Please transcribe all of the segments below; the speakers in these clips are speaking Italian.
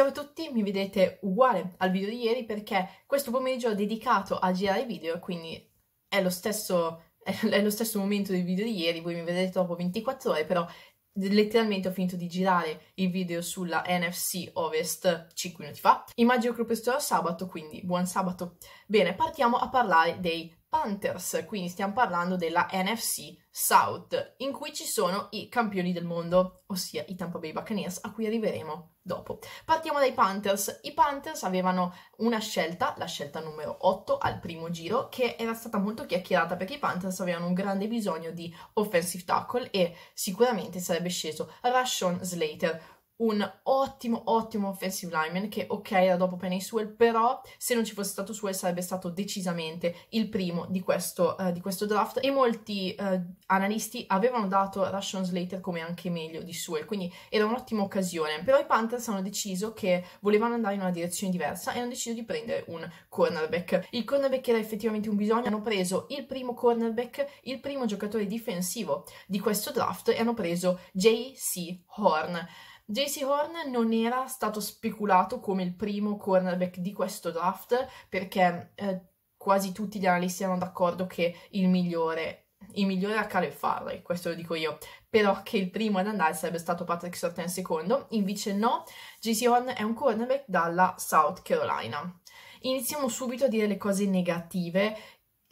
Ciao a tutti, mi vedete uguale al video di ieri perché questo pomeriggio ho dedicato a girare video, quindi è lo stesso, è lo stesso momento del video di ieri, voi mi vedete dopo 24 ore, però letteralmente ho finito di girare il video sulla NFC Ovest 5 minuti fa. Immagino che lo posterò sabato, quindi buon sabato. Bene, partiamo a parlare dei Panthers, quindi stiamo parlando della NFC South, in cui ci sono i campioni del mondo, ossia i Tampa Bay Buccaneers, a cui arriveremo dopo. Partiamo dai Panthers. I Panthers avevano una scelta, la scelta numero 8 al primo giro, che era stata molto chiacchierata perché i Panthers avevano un grande bisogno di offensive tackle e sicuramente sarebbe sceso Rashon Slater, un ottimo, ottimo offensive lineman che ok era dopo Penny Sewell, però se non ci fosse stato Sewell sarebbe stato decisamente il primo di questo, uh, di questo draft e molti uh, analisti avevano dato Rashon Slater come anche meglio di Sewell, quindi era un'ottima occasione, però i Panthers hanno deciso che volevano andare in una direzione diversa e hanno deciso di prendere un cornerback. Il cornerback era effettivamente un bisogno, hanno preso il primo cornerback, il primo giocatore difensivo di questo draft e hanno preso J.C. Horn. JC Horn non era stato speculato come il primo cornerback di questo draft perché eh, quasi tutti gli analisti erano d'accordo che il migliore, il migliore era Caleb Farley, questo lo dico io, però che il primo ad andare sarebbe stato Patrick Sorten secondo, invece no, JC Horn è un cornerback dalla South Carolina. Iniziamo subito a dire le cose negative.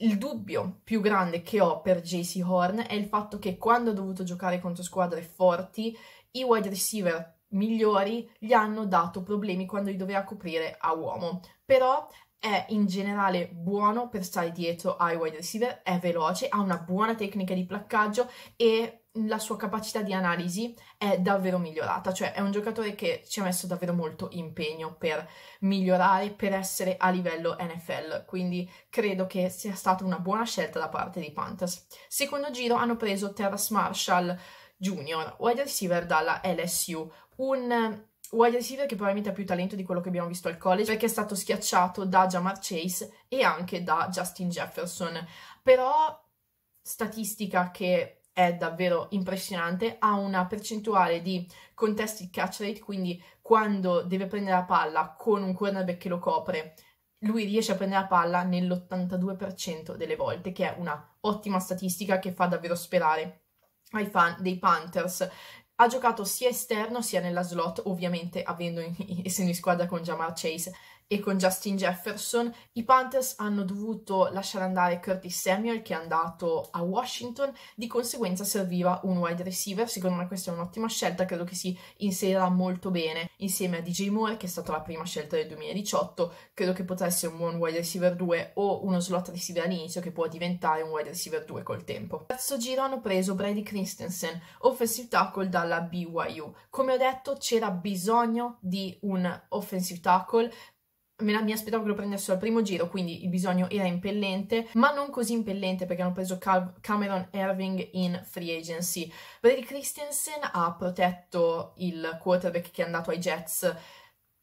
Il dubbio più grande che ho per JC Horn è il fatto che quando ha dovuto giocare contro squadre forti i wide receiver migliori gli hanno dato problemi quando li doveva coprire a uomo. Però è in generale buono per stare dietro ai wide receiver, è veloce, ha una buona tecnica di placcaggio e la sua capacità di analisi è davvero migliorata, cioè è un giocatore che ci ha messo davvero molto impegno per migliorare, per essere a livello NFL, quindi credo che sia stata una buona scelta da parte dei Panthers. Secondo giro hanno preso Terrace Marshall, Junior, wide receiver dalla LSU, un wide receiver che probabilmente ha più talento di quello che abbiamo visto al college perché è stato schiacciato da Jamar Chase e anche da Justin Jefferson. Però statistica che è davvero impressionante, ha una percentuale di contested catch rate, quindi quando deve prendere la palla con un cornerback che lo copre, lui riesce a prendere la palla nell'82% delle volte, che è una ottima statistica che fa davvero sperare ai fan dei Panthers. Ha giocato sia esterno sia nella slot, ovviamente avendo in, essendo in squadra con Jamar Chase e con Justin Jefferson, i Panthers hanno dovuto lasciare andare Curtis Samuel che è andato a Washington, di conseguenza serviva un wide receiver, secondo me questa è un'ottima scelta, credo che si inserirà molto bene insieme a DJ Moore che è stata la prima scelta del 2018, credo che potrà essere un buon wide receiver 2 o uno slot receiver all'inizio che può diventare un wide receiver 2 col tempo. Terzo giro hanno preso Brady Christensen, offensive tackle dalla BYU. Come ho detto c'era bisogno di un offensive tackle me mi aspettavo che lo prendessero al primo giro, quindi il bisogno era impellente, ma non così impellente perché hanno preso Cal- Cameron Irving in free agency. Brady Christensen ha protetto il quarterback che è andato ai Jets,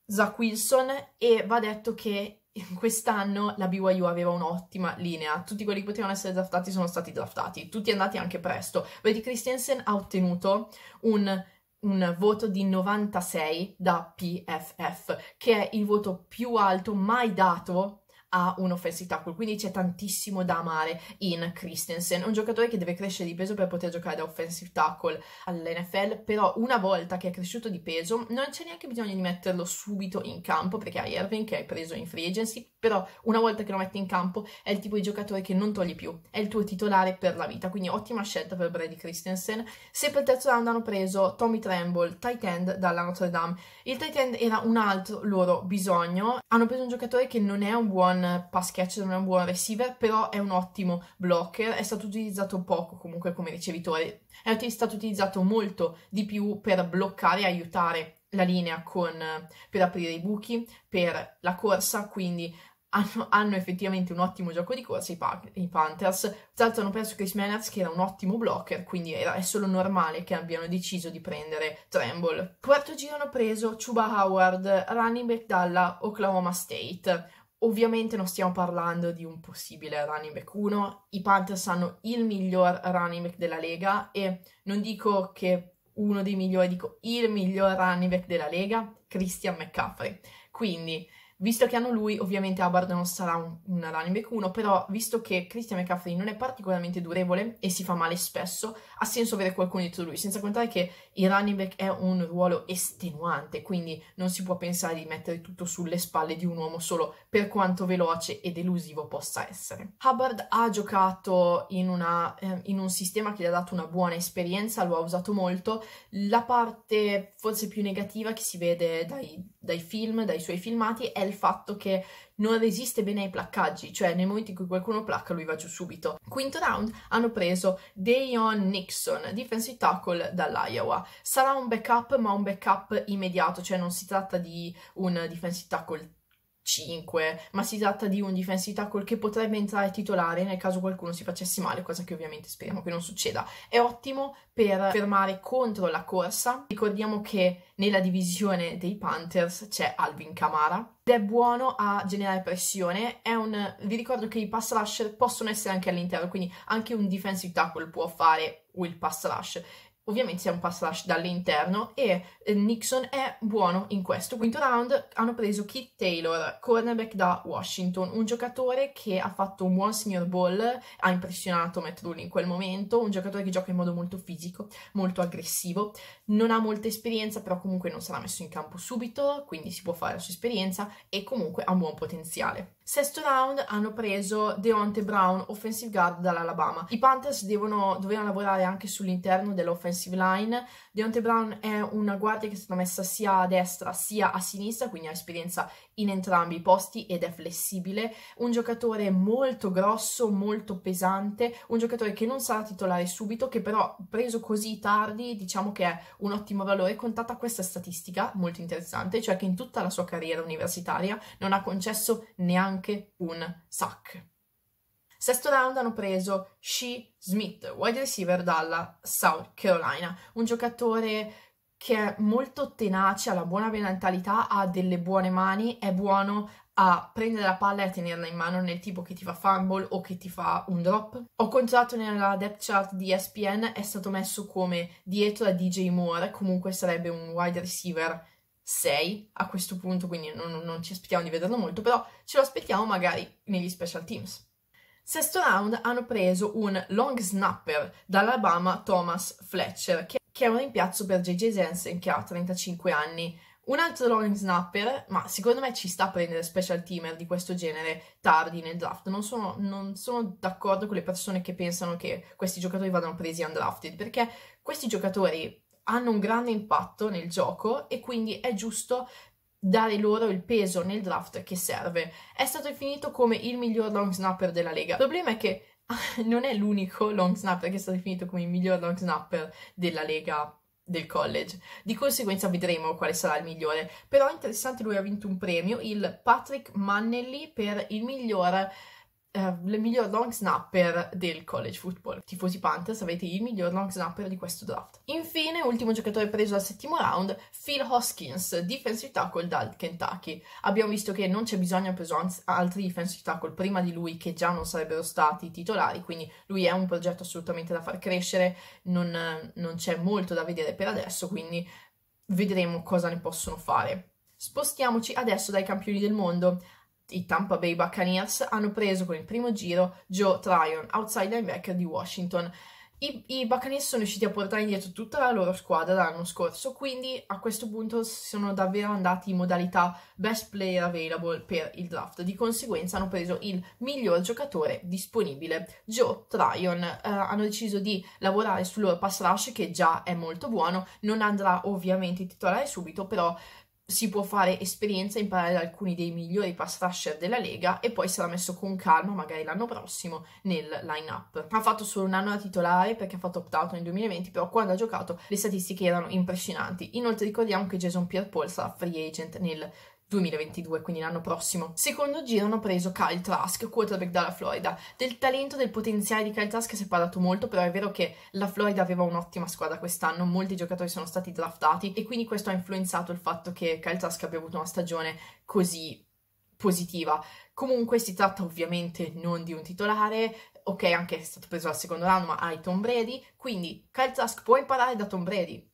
Zach Wilson, e va detto che quest'anno la BYU aveva un'ottima linea, tutti quelli che potevano essere draftati sono stati draftati, tutti andati anche presto. Brady Christensen ha ottenuto un un voto di 96 da PFF, che è il voto più alto mai dato ha un offensive tackle, quindi c'è tantissimo da amare in Christensen, un giocatore che deve crescere di peso per poter giocare da offensive tackle all'NFL, però una volta che è cresciuto di peso non c'è neanche bisogno di metterlo subito in campo perché hai Irving che hai preso in free agency, però una volta che lo metti in campo è il tipo di giocatore che non togli più, è il tuo titolare per la vita, quindi ottima scelta per Brady Christensen. Se per il terzo round hanno preso Tommy Tremble, tight end dalla Notre Dame, il tight end era un altro loro bisogno, hanno preso un giocatore che non è un buon pass catcher, non è un buon receiver, però è un ottimo blocker, è stato utilizzato poco comunque come ricevitore, è stato utilizzato molto di più per bloccare e aiutare la linea con, per aprire i buchi, per la corsa, quindi hanno, hanno, effettivamente un ottimo gioco di corsa i, pa- i Panthers. Tra l'altro hanno preso Chris Manners che era un ottimo blocker, quindi era, è solo normale che abbiano deciso di prendere Tremble. Quarto giro hanno preso Chuba Howard, running back dalla Oklahoma State. Ovviamente non stiamo parlando di un possibile running back 1, i Panthers hanno il miglior running back della lega e non dico che uno dei migliori, dico il miglior running back della Lega, Christian McCaffrey. Quindi Visto che hanno lui, ovviamente Hubbard non sarà un, un running back 1, però visto che Christian McCaffrey non è particolarmente durevole e si fa male spesso, ha senso avere qualcuno dietro lui, senza contare che il running back è un ruolo estenuante, quindi non si può pensare di mettere tutto sulle spalle di un uomo solo per quanto veloce ed elusivo possa essere. Hubbard ha giocato in, una, eh, in un sistema che gli ha dato una buona esperienza, lo ha usato molto, la parte forse più negativa che si vede dai, dai film, dai suoi filmati, è il fatto che non resiste bene ai placcaggi, cioè nel momento in cui qualcuno placca lui va giù subito. Quinto round hanno preso Dayon Nixon, defensive tackle dall'Iowa. Sarà un backup, ma un backup immediato, cioè non si tratta di un defensive tackle 5, ma si tratta di un defensive tackle che potrebbe entrare titolare nel caso qualcuno si facesse male, cosa che ovviamente speriamo che non succeda. È ottimo per fermare contro la corsa. Ricordiamo che nella divisione dei Panthers c'è Alvin Kamara ed è buono a generare pressione. Un vi ricordo che i pass rusher possono essere anche all'interno, quindi anche un defensive tackle può fare il pass rush ovviamente c'è un pass rush dall'interno e eh, Nixon è buono in questo. Quinto round hanno preso Keith Taylor, cornerback da Washington, un giocatore che ha fatto un buon senior ball, ha impressionato Matt Rule in quel momento, un giocatore che gioca in modo molto fisico, molto aggressivo, non ha molta esperienza, però comunque non sarà messo in campo subito, quindi si può fare la sua esperienza e comunque ha un buon potenziale. Sesto round hanno preso Deontay Brown, offensive guard dall'Alabama. I Panthers devono, dovevano lavorare anche sull'interno dell'offensive line. Deontay Brown è una guardia che è stata messa sia a destra sia a sinistra, quindi ha esperienza in entrambi i posti ed è flessibile. Un giocatore molto grosso, molto pesante, un giocatore che non sarà titolare subito, che però preso così tardi diciamo che è un ottimo valore. Contata questa statistica molto interessante, cioè che in tutta la sua carriera universitaria non ha concesso neanche anche un sack. Sesto round hanno preso Shea Smith, wide receiver dalla South Carolina, un giocatore che è molto tenace, ha la buona mentalità, ha delle buone mani, è buono a prendere la palla e a tenerla in mano nel tipo che ti fa fumble o che ti fa un drop. Ho controllato nella depth chart di ESPN, è stato messo come dietro a DJ Moore, comunque sarebbe un wide receiver 6 a questo punto, quindi non, non, ci aspettiamo di vederlo molto, però ce lo aspettiamo magari negli special teams. Sesto round hanno preso un long snapper dall'Alabama Thomas Fletcher, che, che è un rimpiazzo per JJ Jensen che ha 35 anni. Un altro long snapper, ma secondo me ci sta a prendere special teamer di questo genere tardi nel draft. Non sono, non sono d'accordo con le persone che pensano che questi giocatori vadano presi undrafted, perché questi giocatori hanno un grande impatto nel gioco e quindi è giusto dare loro il peso nel draft che serve. È stato definito come il miglior long snapper della Lega. Il problema è che non è l'unico long snapper che è stato definito come il miglior long snapper della Lega del college. Di conseguenza vedremo quale sarà il migliore. Però è interessante, lui ha vinto un premio, il Patrick Mannelly per il miglior uh, il miglior long snapper del college football. Tifosi Panthers avete il miglior long snapper di questo draft. Infine, ultimo giocatore preso al settimo round, Phil Hoskins, defensive tackle dal Kentucky. Abbiamo visto che non c'è bisogno, preso altri defensive tackle prima di lui che già non sarebbero stati titolari, quindi lui è un progetto assolutamente da far crescere, non, non c'è molto da vedere per adesso, quindi vedremo cosa ne possono fare. Spostiamoci adesso dai campioni del mondo i Tampa Bay Buccaneers hanno preso con il primo giro Joe Tryon, outside linebacker di Washington. I, I, Buccaneers sono riusciti a portare indietro tutta la loro squadra l'anno scorso, quindi a questo punto sono davvero andati in modalità best player available per il draft. Di conseguenza hanno preso il miglior giocatore disponibile, Joe Tryon. Uh, hanno deciso di lavorare sul loro pass rush che già è molto buono, non andrà ovviamente titolare subito, però si può fare esperienza, imparare da alcuni dei migliori pass rusher della Lega e poi sarà messo con calma, magari l'anno prossimo, nel line-up. Ha fatto solo un anno da titolare perché ha fatto opt-out nel 2020, però quando ha giocato le statistiche erano impressionanti. Inoltre ricordiamo che Jason Pierre-Paul sarà free agent nel 2022, quindi l'anno prossimo. Secondo giro hanno preso Kyle Trask, quarterback dalla Florida. Del talento, del potenziale di Kyle Trask si è parlato molto, però è vero che la Florida aveva un'ottima squadra quest'anno, molti giocatori sono stati draftati e quindi questo ha influenzato il fatto che Kyle Trask abbia avuto una stagione così positiva. Comunque si tratta ovviamente non di un titolare, ok, anche è stato preso al secondo round, ma hai Tom Brady, quindi Kyle Trask può imparare da Tom Brady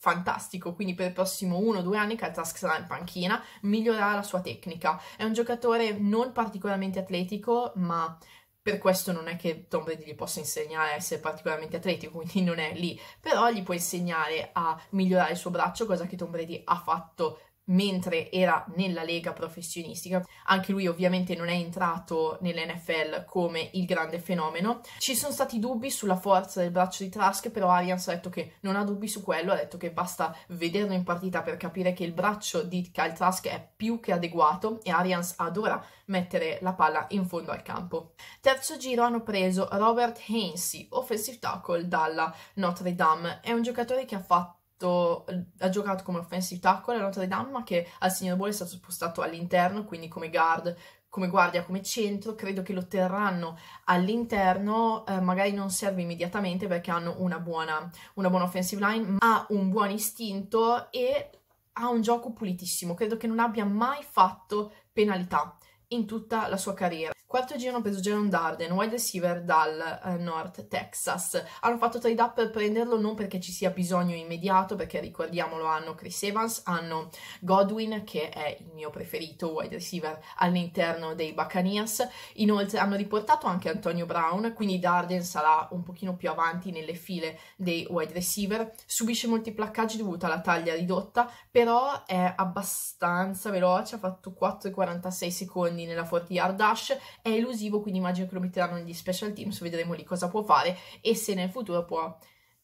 fantastico, quindi per il prossimo uno o due anni Kyle Trask sarà in panchina, migliorerà la sua tecnica. È un giocatore non particolarmente atletico, ma per questo non è che Tom Brady gli possa insegnare a essere particolarmente atletico, quindi non è lì, però gli può insegnare a migliorare il suo braccio, cosa che Tom Brady ha fatto mentre era nella lega professionistica. Anche lui ovviamente non è entrato nell'NFL come il grande fenomeno. Ci sono stati dubbi sulla forza del braccio di Trask, però Arians ha detto che non ha dubbi su quello, ha detto che basta vederlo in partita per capire che il braccio di Kyle Trask è più che adeguato e Arians adora mettere la palla in fondo al campo. Terzo giro hanno preso Robert Hainsey, offensive tackle dalla Notre Dame. È un giocatore che ha fatto ha giocato come offensive tackle a Notre Dame, ma che al Signor Bowl è stato spostato all'interno, quindi come guard, come guardia, come centro. Credo che lo terranno all'interno, eh, magari non serve immediatamente perché hanno una buona, una buona offensive line, ha un buon istinto e ha un gioco pulitissimo. Credo che non abbia mai fatto penalità in tutta la sua carriera. Quarto giro hanno preso Jaron Darden, wide receiver dal uh, North Texas. Hanno fatto trade up per prenderlo non perché ci sia bisogno immediato, perché ricordiamolo hanno Chris Evans, hanno Godwin che è il mio preferito wide receiver all'interno dei Buccaneers. Inoltre hanno riportato anche Antonio Brown, quindi Darden sarà un pochino più avanti nelle file dei wide receiver. Subisce molti placcaggi dovuto alla taglia ridotta, però è abbastanza veloce, ha fatto 4,46 secondi nella 40 yard dash è elusivo, quindi immagino che lo metteranno negli special teams, vedremo lì cosa può fare e se nel futuro può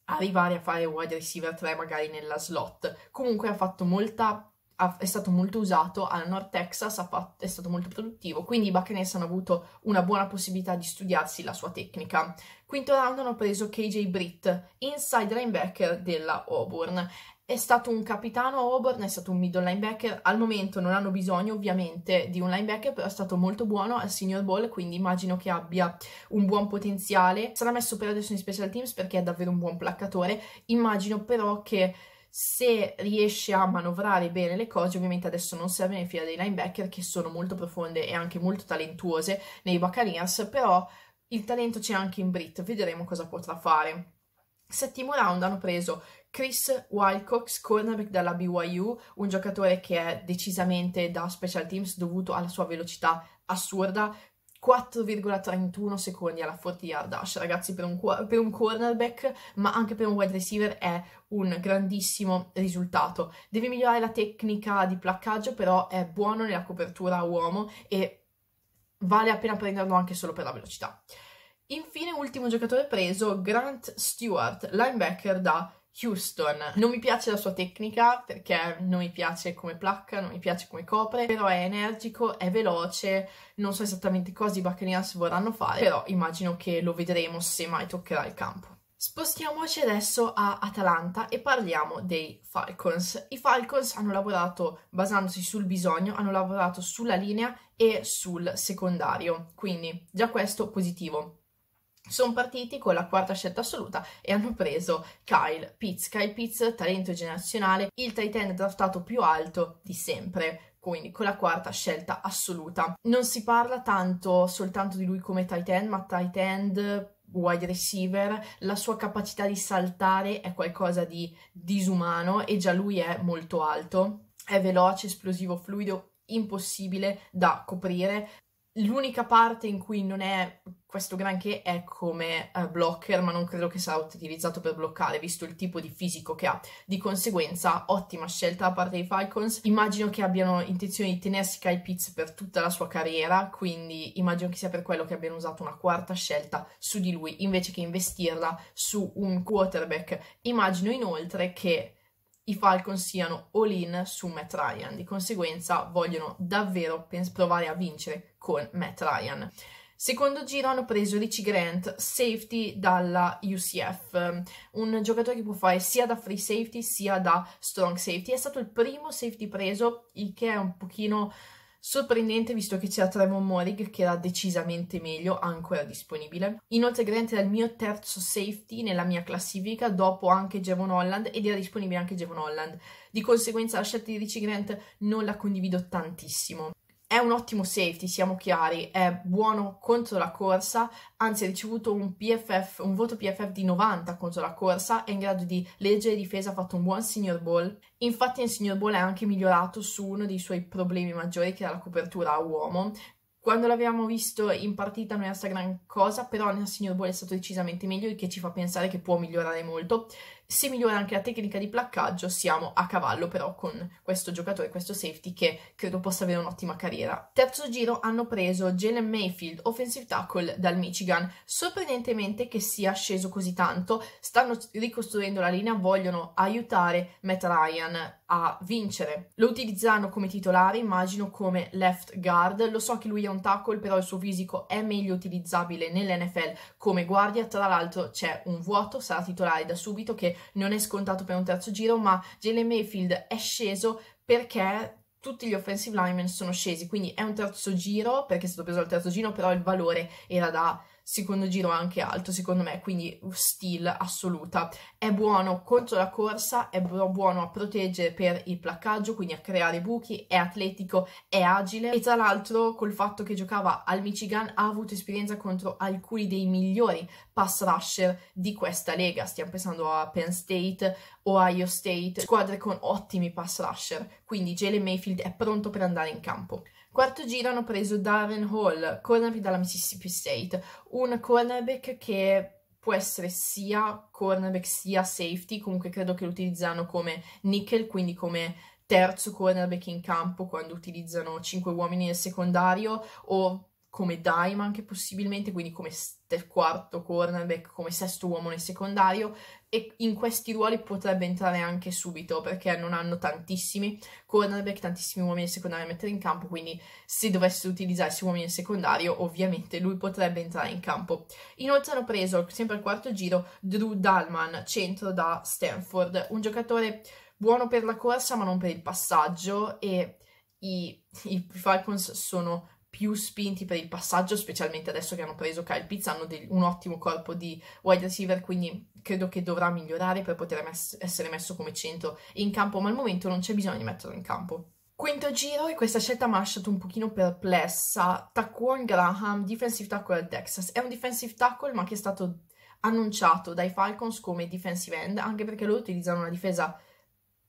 arrivare a fare wide receiver 3 magari nella slot. Comunque ha fatto molta è stato molto usato al North Texas, fatto, è stato molto produttivo, quindi i Buccaneers hanno avuto una buona possibilità di studiarsi la sua tecnica. Quinto round hanno preso KJ Britt, inside linebacker della Auburn è stato un capitano Auburn, è stato un middle linebacker. Al momento non hanno bisogno ovviamente di un linebacker, però è stato molto buono al Senior Bowl, quindi immagino che abbia un buon potenziale. Sarà messo per adesso in special teams perché è davvero un buon placcatore. Immagino però che se riesce a manovrare bene le cose, ovviamente adesso non serve nel fila dei linebacker che sono molto profonde e anche molto talentuose nei Buccaneers, però il talento c'è anche in Brit, vedremo cosa potrà fare. Settimo round hanno preso Chris Wilcox, cornerback della BYU, un giocatore che è decisamente da special teams dovuto alla sua velocità assurda. 4,31 secondi alla 40 yard dash, ragazzi, per un, per un, cornerback, ma anche per un wide receiver è un grandissimo risultato. Deve migliorare la tecnica di placcaggio, però è buono nella copertura a uomo e vale la pena prenderlo anche solo per la velocità. Infine, ultimo giocatore preso, Grant Stewart, linebacker da Houston. Non mi piace la sua tecnica perché non mi piace come placca, non mi piace come copre, però è energico, è veloce, non so esattamente cosa i Buccaneers vorranno fare, però immagino che lo vedremo se mai toccherà il campo. Spostiamoci adesso a Atalanta e parliamo dei Falcons. I Falcons hanno lavorato basandosi sul bisogno, hanno lavorato sulla linea e sul secondario, quindi già questo positivo sono partiti con la quarta scelta assoluta e hanno preso Kyle Pitts. Kyle Pitts, talento generazionale, il tight end draftato più alto di sempre, quindi con la quarta scelta assoluta. Non si parla tanto soltanto di lui come tight end, ma tight end wide receiver, la sua capacità di saltare è qualcosa di disumano e già lui è molto alto, è veloce, esplosivo, fluido, impossibile da coprire. L'unica parte in cui non è questo granché è come uh, blocker, ma non credo che sarà utilizzato per bloccare, visto il tipo di fisico che ha. Di conseguenza, ottima scelta da parte dei Falcons. Immagino che abbiano intenzione di tenersi Kyle Pitts per tutta la sua carriera, quindi immagino che sia per quello che abbiano usato una quarta scelta su di lui, invece che investirla su un quarterback. Immagino inoltre che i Falcons siano all-in su Matt Ryan, di conseguenza vogliono davvero provare a vincere con Matt Ryan. Secondo giro hanno preso Richie Grant, safety dalla UCF, un giocatore che può fare sia da free safety sia da strong safety. È stato il primo safety preso, il che è un pochino Sorprendente visto che c'era Trevor Morig che era decisamente meglio, ancora disponibile. Inoltre Grant era il mio terzo safety nella mia classifica, dopo anche Javon Holland ed era disponibile anche Javon Holland. Di conseguenza la scelta di Richie Grant non la condivido tantissimo. È un ottimo safety, siamo chiari, è buono contro la corsa, anzi ha ricevuto un PFF, un voto PFF di 90 contro la corsa, è in grado di leggere difesa, ha fatto un buon senior ball. Infatti nel senior ball è anche migliorato su uno dei suoi problemi maggiori che è la copertura a uomo, quando l'abbiamo visto in partita non è stata gran cosa, però nel Signor Ball è stato decisamente meglio, il che ci fa pensare che può migliorare molto. Se migliora anche la tecnica di placcaggio, siamo a cavallo però con questo giocatore, questo safety, che credo possa avere un'ottima carriera. Terzo giro hanno preso Jalen Mayfield, offensive tackle dal Michigan. Sorprendentemente che sia sceso così tanto, stanno ricostruendo la linea, vogliono aiutare Matt Ryan a vincere. Lo utilizzeranno come titolare, immagino come left guard. Lo so che lui è un tackle, però il suo fisico è meglio utilizzabile nell'NFL come guardia. Tra l'altro c'è un vuoto, sarà titolare da subito, che non è scontato per un terzo giro, ma Jalen Mayfield è sceso perché tutti gli offensive linemen sono scesi, quindi è un terzo giro, perché è stato preso al terzo giro, però il valore era da secondo giro anche alto, secondo me, quindi steal assoluta. È buono contro la corsa, è buono a proteggere per il placcaggio, quindi a creare buchi, è atletico, è agile e tra l'altro col fatto che giocava al Michigan ha avuto esperienza contro alcuni dei migliori pass rusher di questa lega. Stiamo pensando a Penn State, Ohio State, squadre con ottimi pass rusher, quindi Jalen Mayfield è pronto per andare in campo. Quarto giro hanno preso Darren Hall, cornerback dalla Mississippi State, un cornerback che può essere sia cornerback sia safety, comunque credo che lo utilizzano come nickel, quindi come terzo cornerback in campo quando utilizzano cinque uomini nel secondario o come dime anche possibilmente, quindi come quarto cornerback, come sesto uomo nel secondario e in questi ruoli potrebbe entrare anche subito perché non hanno tantissimi cornerback, tantissimi uomini nel secondario da mettere in campo, quindi se dovesse utilizzarsi uomini nel secondario ovviamente lui potrebbe entrare in campo. Inoltre hanno preso sempre al quarto giro Drew Dalman, centro da Stanford, un giocatore buono per la corsa ma non per il passaggio e i, i Falcons sono più spinti per il passaggio, specialmente adesso che hanno preso Kyle Pitts, hanno del, un ottimo corpo di wide receiver, quindi credo che dovrà migliorare per poter mess- essere messo come centro in campo, ma al momento non c'è bisogno di metterlo in campo. Quinto giro e questa scelta mi ha lasciato un pochino perplessa. Taquan Graham, defensive tackle al Texas. È un defensive tackle ma che è stato annunciato dai Falcons come defensive end, anche perché loro utilizzano una difesa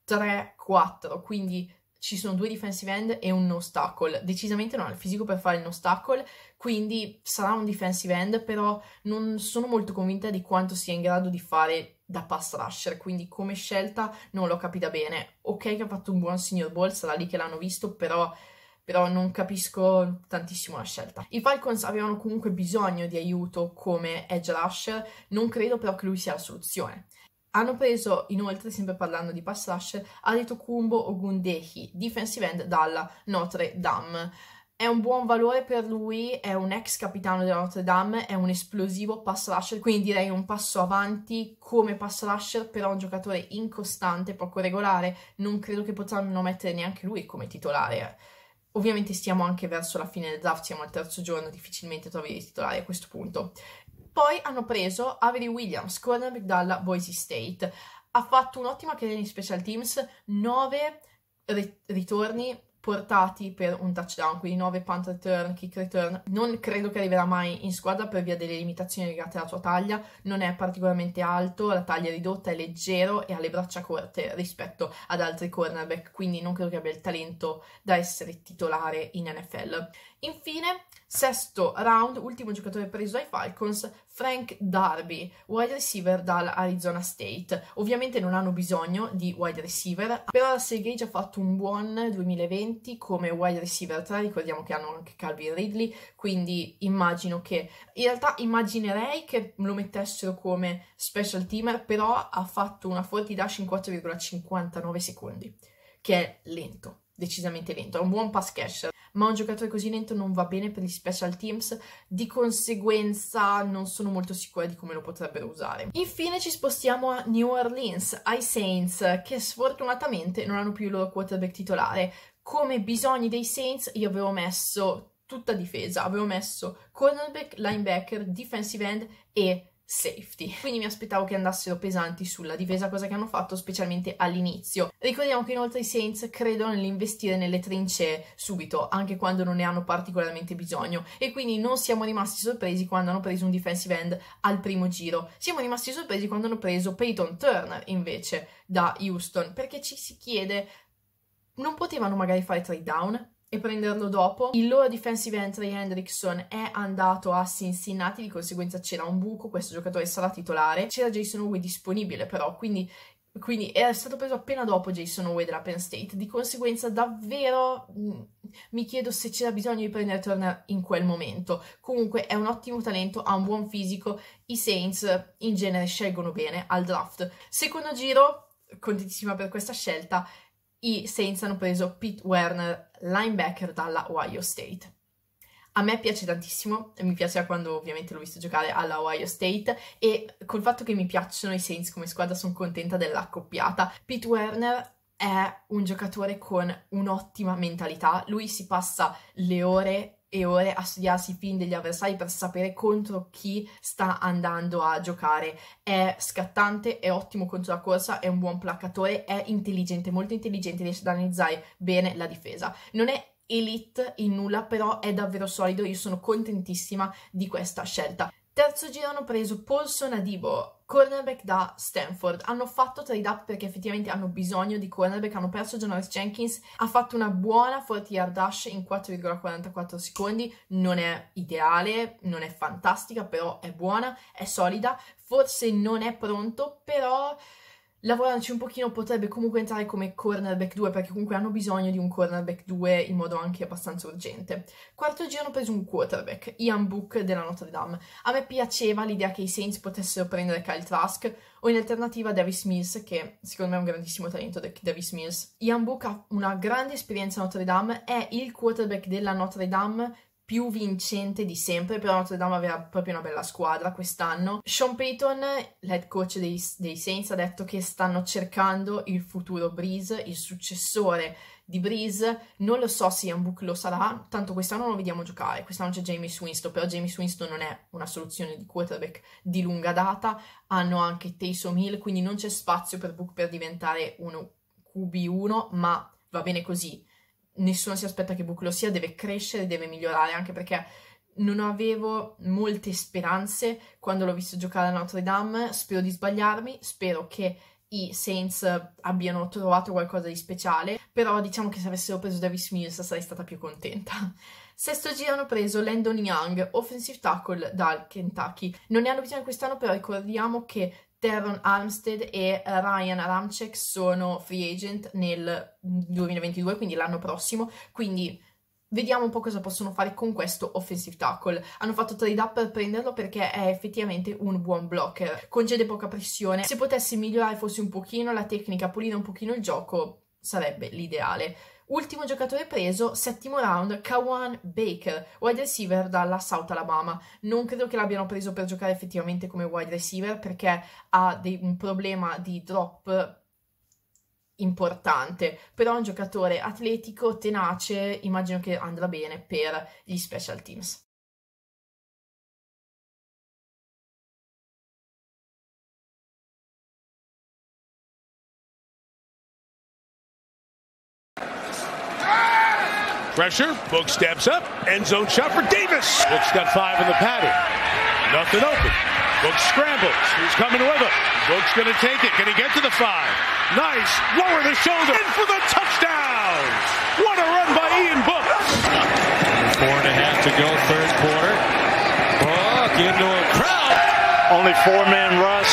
3-4, quindi ci sono due defensive end e un no tackle. Decisamente non ha il fisico per fare il no tackle, quindi sarà un defensive end, però non sono molto convinta di quanto sia in grado di fare da pass rusher, quindi come scelta non l'ho capita bene. Ok che ha fatto un buon senior ball, sarà lì che l'hanno visto, però però non capisco tantissimo la scelta. I Falcons avevano comunque bisogno di aiuto come edge rusher, non credo però che lui sia la soluzione. Hanno preso inoltre, sempre parlando di pass rush, Kumbo Ogundehi, defensive end dalla Notre Dame. È un buon valore per lui, è un ex capitano della Notre Dame, è un esplosivo pass rusher, quindi direi un passo avanti come pass rusher, però un giocatore incostante, poco regolare, non credo che potranno mettere neanche lui come titolare. Ovviamente stiamo anche verso la fine del draft, siamo al terzo giorno, difficilmente trovi dei titolari a questo punto. Poi hanno preso Avery Williams, cornerback dalla Boise State. Ha fatto un'ottima carriera in special teams, 9 ritorni portati per un touchdown, quindi 9 punt return, kick return. Non credo che arriverà mai in squadra per via delle limitazioni legate alla sua taglia, non è particolarmente alto, la taglia è ridotta, è leggero e ha le braccia corte rispetto ad altri cornerback, quindi non credo che abbia il talento da essere titolare in NFL. Infine, sesto round, ultimo giocatore preso dai Falcons, Frank Darby, wide receiver dall'Arizona State. Ovviamente non hanno bisogno di wide receiver, però la Serie ha fatto un buon 2020 come wide receiver 3, ricordiamo che hanno anche Calvin Ridley, quindi immagino che, in realtà immaginerei che lo mettessero come special teamer, però ha fatto una 40 dash in 4,59 secondi, che è lento decisamente lento, è un buon pass catcher, ma un giocatore così lento non va bene per gli special teams, di conseguenza non sono molto sicura di come lo potrebbero usare. Infine ci spostiamo a New Orleans, ai Saints, che sfortunatamente non hanno più il loro quarterback titolare. Come bisogni dei Saints io avevo messo tutta difesa, avevo messo cornerback, linebacker, defensive end e safety. Quindi mi aspettavo che andassero pesanti sulla difesa, cosa che hanno fatto specialmente all'inizio. Ricordiamo che inoltre i Saints credono nell'investire nelle trincee subito, anche quando non ne hanno particolarmente bisogno, e quindi non siamo rimasti sorpresi quando hanno preso un defensive end al primo giro. Siamo rimasti sorpresi quando hanno preso Peyton Turner invece da Houston, perché ci si chiede non potevano magari fare trade down? E prenderlo dopo. Il loro defensive end Trey Hendrickson è andato a Cincinnati, di conseguenza c'era un buco, questo giocatore sarà titolare. C'era Jason Owe disponibile però, quindi quindi è stato preso appena dopo Jason Owe della Penn State, di conseguenza davvero mm, mi chiedo se c'era bisogno di prendere Turner in quel momento. Comunque è un ottimo talento, ha un buon fisico, i Saints in genere scelgono bene al draft. Secondo giro, contentissima per questa scelta, i Saints hanno preso Pete Werner, linebacker dalla Ohio State. A me piace tantissimo, mi piaceva quando ovviamente l'ho visto giocare alla Ohio State e col fatto che mi piacciono i Saints come squadra sono contenta dell'accoppiata. Pete Werner è un giocatore con un'ottima mentalità, lui si passa le ore e ore a studiarsi i film degli avversari per sapere contro chi sta andando a giocare. È scattante, è ottimo contro la corsa, è un buon placatore, è intelligente, molto intelligente, riesce ad analizzare bene la difesa. Non è elite in nulla, però è davvero solido, io sono contentissima di questa scelta. Terzo giro hanno preso Paulson Adibo, cornerback da Stanford. Hanno fatto trade up perché effettivamente hanno bisogno di cornerback, hanno perso Jonas Jenkins, ha fatto una buona 40 yard dash in 4,44 secondi, non è ideale, non è fantastica, però è buona, è solida, forse non è pronto, però lavorandoci un pochino potrebbe comunque entrare come cornerback 2 perché comunque hanno bisogno di un cornerback 2 in modo anche abbastanza urgente. Quarto giro hanno preso un quarterback, Ian Book della Notre Dame. A me piaceva l'idea che i Saints potessero prendere Kyle Trask o in alternativa Davis Mills che secondo me è un grandissimo talento Davis Mills. Ian Book ha una grande esperienza a Notre Dame, è il quarterback della Notre Dame più vincente di sempre, però Notre Dame aveva proprio una bella squadra quest'anno. Sean Payton, l'head coach dei, dei Saints, ha detto che stanno cercando il futuro Breeze, il successore di Breeze. Non lo so se Ian Book lo sarà, tanto quest'anno non lo vediamo giocare. Quest'anno c'è James Winston, però James Winston non è una soluzione di quarterback di lunga data. Hanno anche Taysom Hill, quindi non c'è spazio per Book per diventare uno QB1, ma va bene così nessuno si aspetta che Book sia, deve crescere, deve migliorare, anche perché non avevo molte speranze quando l'ho visto giocare a Notre Dame, spero di sbagliarmi, spero che i Saints abbiano trovato qualcosa di speciale, però diciamo che se avessero preso Davis Mills sarei stata più contenta. Sesto giro hanno preso Landon Young, offensive tackle dal Kentucky. Non ne hanno bisogno quest'anno, però ricordiamo che Teron Armstead e Ryan Ramczek sono free agent nel 2022, quindi l'anno prossimo, quindi vediamo un po' cosa possono fare con questo offensive tackle. Hanno fatto trade up per prenderlo perché è effettivamente un buon blocker, concede poca pressione, se potesse migliorare forse un pochino la tecnica, pulire un pochino il gioco, sarebbe l'ideale. Ultimo giocatore preso, settimo round, Kawan Baker, wide receiver dalla South Alabama. Non credo che l'abbiano preso per giocare effettivamente come wide receiver perché ha dei, un problema di drop importante, però è un giocatore atletico, tenace, immagino che andrà bene per gli special teams. Pressure. Book steps up. End zone shot for Davis. Book's got five in the pattern. Nothing open. Book scrambles. Who's coming with him? Book's going to take it. Can he get to the five? Nice. Lower the shoulder. In for the touchdown. What a run by Ian Book. Four and a half to go, third quarter. Book into a crowd. Only four-man rush.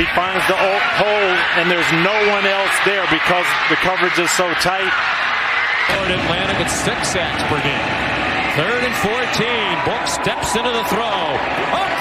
He finds the old hole, and there's no one else there because the coverage is so tight. Atlanta gets six sacks per game. Third and 14. Book steps into the throw.